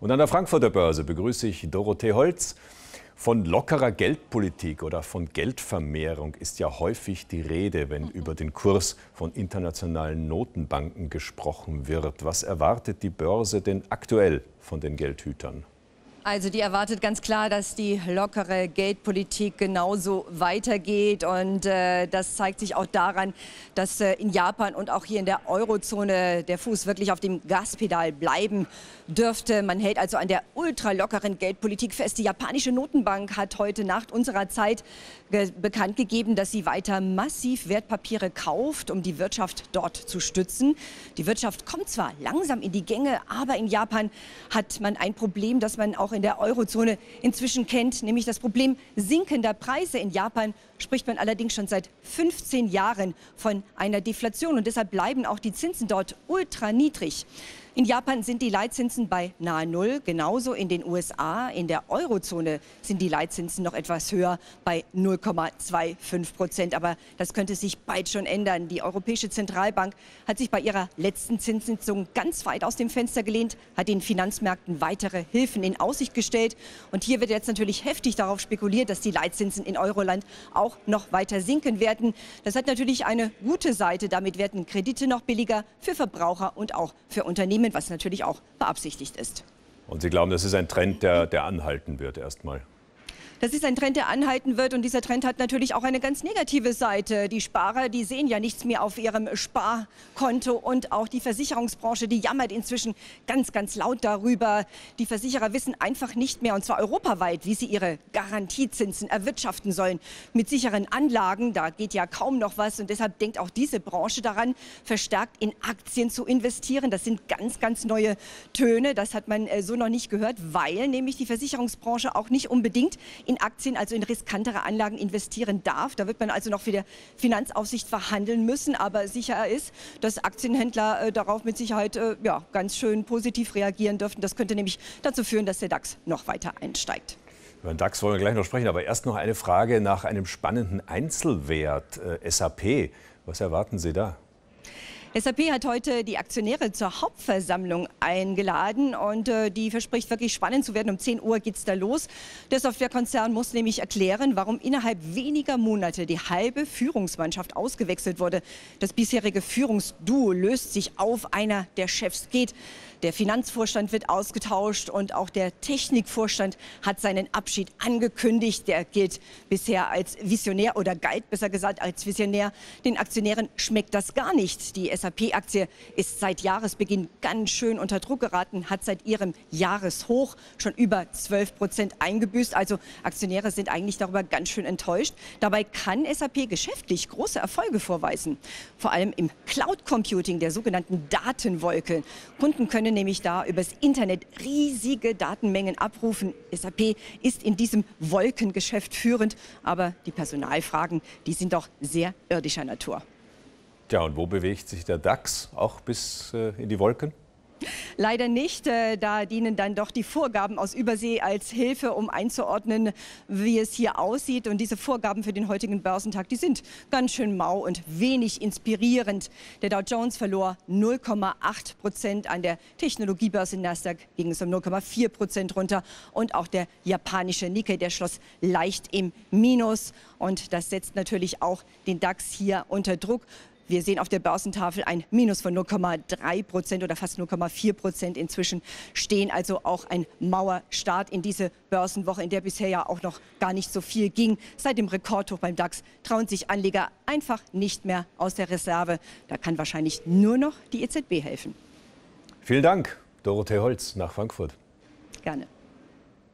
Und an der Frankfurter Börse begrüße ich Dorothee Holz. Von lockerer Geldpolitik oder von Geldvermehrung ist ja häufig die Rede, wenn über den Kurs von internationalen Notenbanken gesprochen wird. Was erwartet die Börse denn aktuell von den Geldhütern? Also die erwartet ganz klar, dass die lockere Geldpolitik genauso weitergeht. Und äh, das zeigt sich auch daran, dass äh, in Japan und auch hier in der Eurozone der Fuß wirklich auf dem Gaspedal bleiben dürfte. Man hält also an der ultralockeren Geldpolitik fest. Die japanische Notenbank hat heute Nacht unserer Zeit ge bekannt gegeben, dass sie weiter massiv Wertpapiere kauft, um die Wirtschaft dort zu stützen. Die Wirtschaft kommt zwar langsam in die Gänge, aber in Japan hat man ein Problem, das man auch in der Eurozone inzwischen kennt, nämlich das Problem sinkender Preise. In Japan spricht man allerdings schon seit 15 Jahren von einer Deflation und deshalb bleiben auch die Zinsen dort ultra niedrig. In Japan sind die Leitzinsen bei nahe Null, genauso in den USA. In der Eurozone sind die Leitzinsen noch etwas höher bei 0,25 Prozent. Aber das könnte sich bald schon ändern. Die Europäische Zentralbank hat sich bei ihrer letzten Zinssitzung ganz weit aus dem Fenster gelehnt, hat den Finanzmärkten weitere Hilfen in Aussicht gestellt. Und hier wird jetzt natürlich heftig darauf spekuliert, dass die Leitzinsen in Euroland auch noch weiter sinken werden. Das hat natürlich eine gute Seite. Damit werden Kredite noch billiger für Verbraucher und auch für Unternehmen nehmen, was natürlich auch beabsichtigt ist. Und Sie glauben, das ist ein Trend, der, der anhalten wird erstmal? Das ist ein Trend, der anhalten wird. Und dieser Trend hat natürlich auch eine ganz negative Seite. Die Sparer, die sehen ja nichts mehr auf ihrem Sparkonto. Und auch die Versicherungsbranche, die jammert inzwischen ganz, ganz laut darüber. Die Versicherer wissen einfach nicht mehr, und zwar europaweit, wie sie ihre Garantiezinsen erwirtschaften sollen. Mit sicheren Anlagen, da geht ja kaum noch was. Und deshalb denkt auch diese Branche daran, verstärkt in Aktien zu investieren. Das sind ganz, ganz neue Töne. Das hat man äh, so noch nicht gehört, weil nämlich die Versicherungsbranche auch nicht unbedingt in Aktien, also in riskantere Anlagen investieren darf. Da wird man also noch für die Finanzaufsicht verhandeln müssen. Aber sicher ist, dass Aktienhändler äh, darauf mit Sicherheit äh, ja, ganz schön positiv reagieren dürften. Das könnte nämlich dazu führen, dass der DAX noch weiter einsteigt. Über den DAX wollen wir gleich noch sprechen, aber erst noch eine Frage nach einem spannenden Einzelwert, äh, SAP. Was erwarten Sie da? SAP hat heute die Aktionäre zur Hauptversammlung eingeladen und äh, die verspricht wirklich spannend zu werden. Um 10 Uhr geht es da los. Der Softwarekonzern muss nämlich erklären, warum innerhalb weniger Monate die halbe Führungsmannschaft ausgewechselt wurde. Das bisherige Führungsduo löst sich auf. Einer der Chefs geht. Der Finanzvorstand wird ausgetauscht und auch der Technikvorstand hat seinen Abschied angekündigt. Der gilt bisher als Visionär oder galt besser gesagt als Visionär. Den Aktionären schmeckt das gar nicht. Die SAP-Aktie ist seit Jahresbeginn ganz schön unter Druck geraten, hat seit ihrem Jahreshoch schon über 12 Prozent eingebüßt. Also Aktionäre sind eigentlich darüber ganz schön enttäuscht. Dabei kann SAP geschäftlich große Erfolge vorweisen. Vor allem im Cloud Computing, der sogenannten Datenwolke. Kunden können nämlich da übers Internet riesige Datenmengen abrufen. SAP ist in diesem Wolkengeschäft führend, aber die Personalfragen, die sind doch sehr irdischer Natur. Tja, und wo bewegt sich der DAX auch bis äh, in die Wolken? Leider nicht. Äh, da dienen dann doch die Vorgaben aus Übersee als Hilfe, um einzuordnen, wie es hier aussieht. Und diese Vorgaben für den heutigen Börsentag, die sind ganz schön mau und wenig inspirierend. Der Dow Jones verlor 0,8 Prozent. An der Technologiebörse Nasdaq ging es um 0,4 Prozent runter. Und auch der japanische Nikkei, der schloss leicht im Minus. Und das setzt natürlich auch den DAX hier unter Druck. Wir sehen auf der Börsentafel ein Minus von 0,3 Prozent oder fast 0,4 Prozent inzwischen stehen. Also auch ein Mauerstart in diese Börsenwoche, in der bisher ja auch noch gar nicht so viel ging. Seit dem Rekordhoch beim DAX trauen sich Anleger einfach nicht mehr aus der Reserve. Da kann wahrscheinlich nur noch die EZB helfen. Vielen Dank, Dorothee Holz nach Frankfurt. Gerne.